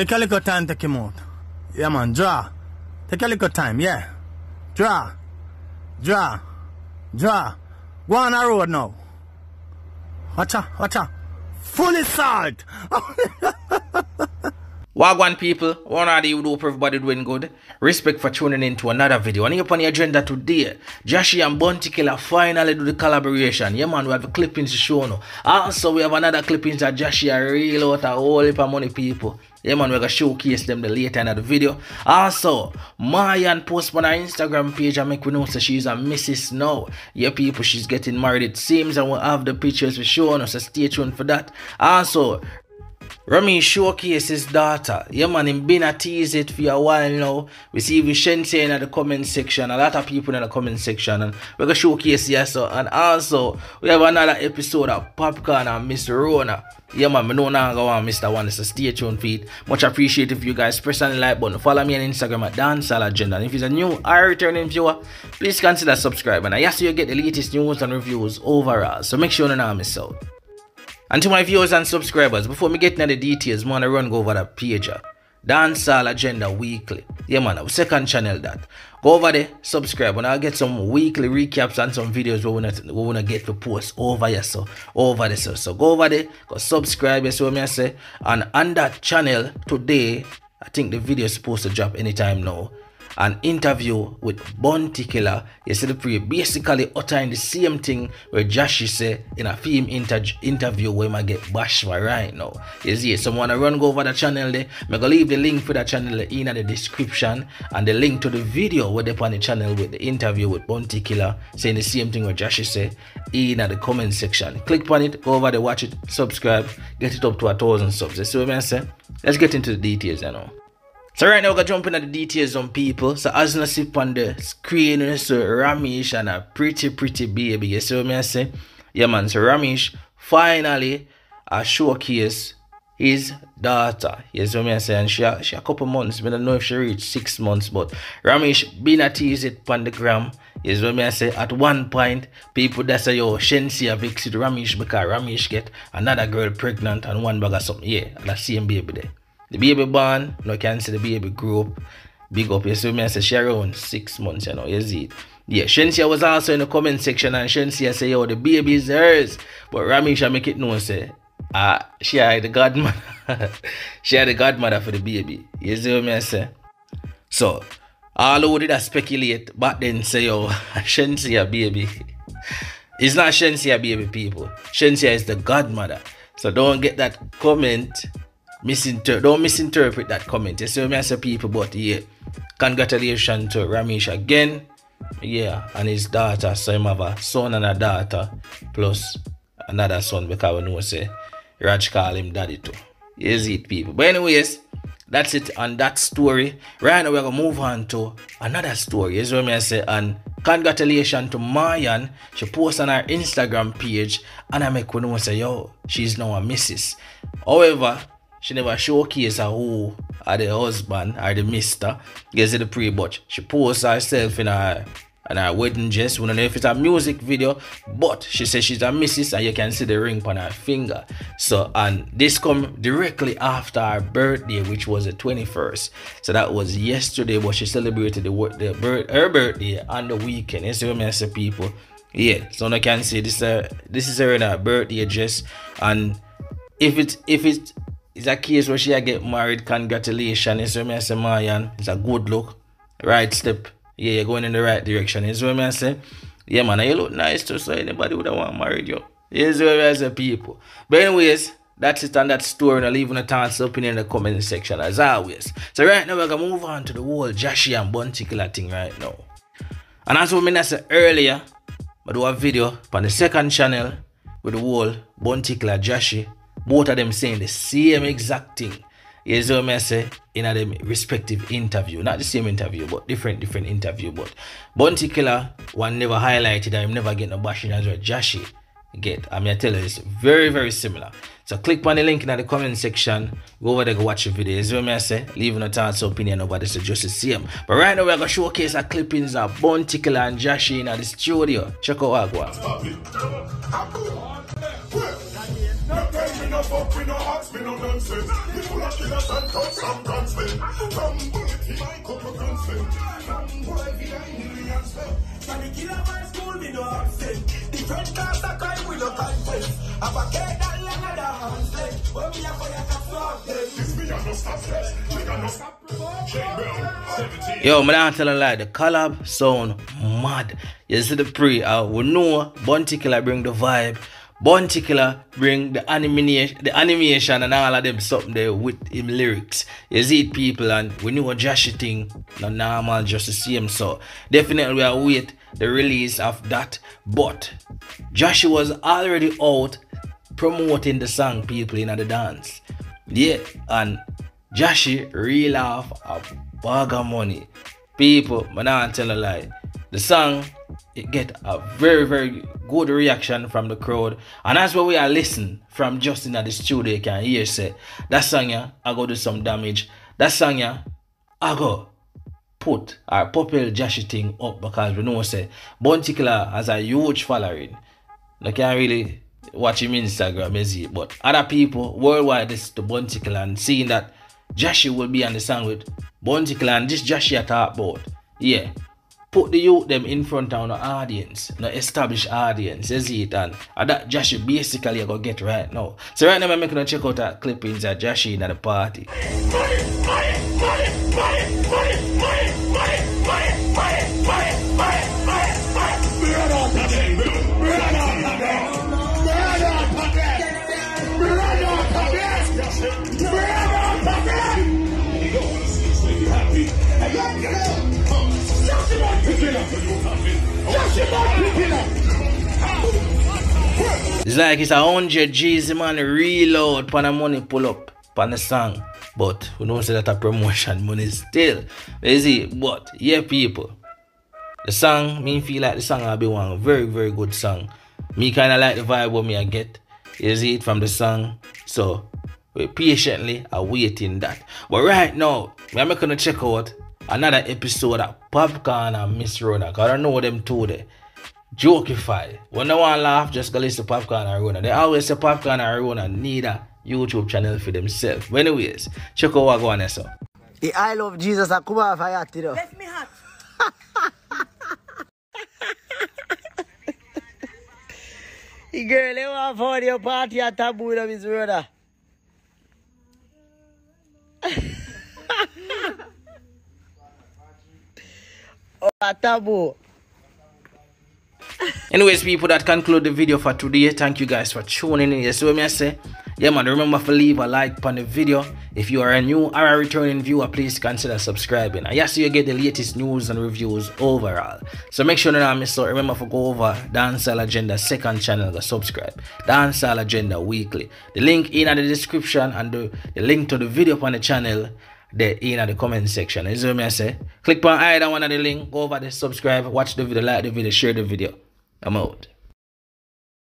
Take a little time, take him out. Yeah, man, draw. Take a little time, yeah. Draw. Draw. Draw. Go on the road now. Watch out, watch out. Fully salt. Wagwan people, one of you hope everybody doing good. Respect for tuning in to another video. And here upon the agenda today, Jahshii and Bounty Killer finally do the collaboration. Yeah man, we have a clippings to show now. Also, we have another clippings that Jahshii are real out a whole of money people. Yeah man, we're gonna showcase them the later of the video. Also, Moyaan post on her Instagram page and make we know that she's a missus now. Yeah people, she's getting married it seems and we'll have the pictures for showing us, so stay tuned for that. Also, Rami showcase his daughter. Yeah, man, him been a tease it for a while now. We see even Shenseea in the comment section. A lot of people in the comment section. And we're to showcase yes. So. And also, we have another episode of Popcorn and Miss Rona. Yeah, man, I know now go on Mr. One. So stay tuned for it. Much appreciated if you guys press on the like button. Follow me on Instagram at Dancehall. And if you're a new or returning viewer, please consider subscribing. And yes, you get the latest news and reviews overall. So make sure you don't miss out. And to my viewers and subscribers, before me get into the details, man, I run go over the page. Uh, Dancehall Agenda Weekly. Yeah man, our second channel that. Go over there, subscribe, and I'll get some weekly recaps and some videos we wanna we wanna get to post over here. So over there. So, so go over there, go subscribe, see what I say. And on that channel today, I think the video is supposed to drop anytime now an interview with Bounty Killer. Pre basically uttering the same thing where Jahshii say uh, in a film inter interview where I get bashed right now. You see, someone run go over the channel there. I'm gonna leave the link for the channel in the description and the link to the video where they on the channel with the interview with Bounty Killer saying the same thing where Jahshii say uh, in the comment section. Click on it, go over there, watch it, subscribe, get it up to a thousand subs. You see what I say? Let's get into the details, you know. So right now we're gonna jump into the details on people. So as you see on the screen, see Romeich and a pretty pretty baby. You see what I say? Yeah man, so Romeich finally a showcase his daughter. You see what I say? And she she a couple months. I don't know if she reached six months, but Romeich been a tease it on the gram. You see what I say? At one point, people that say yo Shenseea vexed Romeich because Romeich get another girl pregnant and one bag of something. Yeah, that same baby there. The baby born, no can see the baby grow up. Big up, see me, I say she around six months, you know, you see it. Yeah, Shenseea was also in the comment section and Shenseea say, yo, the baby is hers. But Ramisha make it known, say, uh, she had the godmother. she had the godmother for the baby. You see what I say? So, all who did I speculate back then say, yo, Shenseea baby. It's not Shenseea baby, people. Shenseea is the godmother. So don't get that comment misinter don't misinterpret that comment. You see me as people, but yeah. Congratulations to Romeich again. Yeah, and his daughter. So him have a son and a daughter, plus another son because we know say Raj call him daddy too. Is it people? But anyways, that's it on that story. Right now we're gonna move on to another story. See what I say? And congratulations to Moyaan. She posted on her Instagram page and I make one say, yo, she's now a missus. However, she never showcase her who are the husband or the mister. Gets the pre but she posts herself in her and her wedding dress. We don't know if it's a music video, but she says she's a missus and you can see the ring on her finger. So and this come directly after her birthday, which was the 21st. So that was yesterday, but she celebrated the, the birth, her birthday on the weekend. You see what I people? Yeah, so I can see this uh, this is her in her birthday dress and if it's if it's it's a case where she get married. Congratulations. It's what me I say, Moyaan. It's a good look. Right step. Yeah, you're going in the right direction. It's what me I say. Yeah, man, you look nice too, so anybody would have want married you. It's what I say, people. But anyways, that's it on that story. And leaving a thoughts up in the comment section as always. So right now we're gonna move on to the whole Jahshii and Bounty Killer thing right now. And as we I said earlier, I do a video on the second channel with the whole Bounty Killer Jahshii both of them saying the same exact thing. You see what I say in a them respective interview. Not the same interview, but different different interview. But Bounty Killer one never highlighted I'm never getting a bashing as well. Jahshii get. I mean I tell you it's very, very similar. So click on the link in the comment section. Go over there, go watch the video. You see what I say? Leaving a thoughts opinion over this just the same. But right now we're gonna showcase our clippings of Bounty Killer and Jahshii in the studio. Check out Agua. No fuck, we no ask, we no nonsense. We full of killers and thugs and gunsmen. Some bullet in my couple gunsmen. Some boy behind millions men. So the killer my school, we no absent. Different cars a crime, we no content. Have a care that long and a handset. When we a fire, a fuck them. This me a no stop flex. We got no stop. Shane Brown, 17. Yo, man, I'm telling lie, the collab sound mad. You see the pre, uh, we know Bounty Killer bring the vibe. Bounty Killer bring the animation, the animation and all of them something there with him lyrics. You see it, people, and we know Jahshii thing, not normal, just see him. So definitely we are wait the release of that. But Jahshii was already out promoting the song people in the dance. Yeah, and Jahshii reel off a bag of money. People, man, I tell a lie. The song it get a very very good reaction from the crowd, and that's why we are listening from Justin at the studio. You can hear say that song yeah, I go do some damage. That song yeah, I go put our popular Jahshii thing up because we know say Bounty has a huge following. I can't really watch him Instagram, is it? But other people worldwide this to Bounty Killer and seeing that Jahshii will be on the song with Bounty and this Jahshii at about. Yeah. Put the youth them in front of the audience, the established audience, you see it, and, and that Jahshii basically I go get right now. So right now I'm making a check out that clippings of Jahshii in at the party. It's like it's a hundred G's man reload pan the money pull up pan the song. But we don't say that a promotion money still. You see, but yeah people. The song, me feel like the song will be one very, very good song. Me kinda like the vibe what me I get. You see it from the song. So we patiently are waiting that. But right now, I'm gonna check out another episode of Popcorn and Miss Rona. Cause I don't know them two there. Jokeify. When they want to laugh, just go listen to Popcorn and Rona. They always say Popcorn and Rona need a YouTube channel for themselves. But anyways, check out what go on there so. The I love Jesus I come off I act it up. Left me hot. The girl they want for your party at oh, taboo of his brother. oh, taboo. Anyways, people, that conclude the video for today. Thank you guys for tuning in. See what me say? Yeah, man, remember to leave a like on the video. If you are a new or a returning viewer, please consider subscribing. And yes, you get the latest news and reviews overall. So make sure you don't miss out. Remember to go over Dancehall Agenda second channel, go subscribe. Dancehall Agenda weekly. The link in the description and the, the link to the video on the channel there in the comment section. See what me say? Click on either one of the link, go over there, subscribe, watch the video, like the video, share the video. I'm out.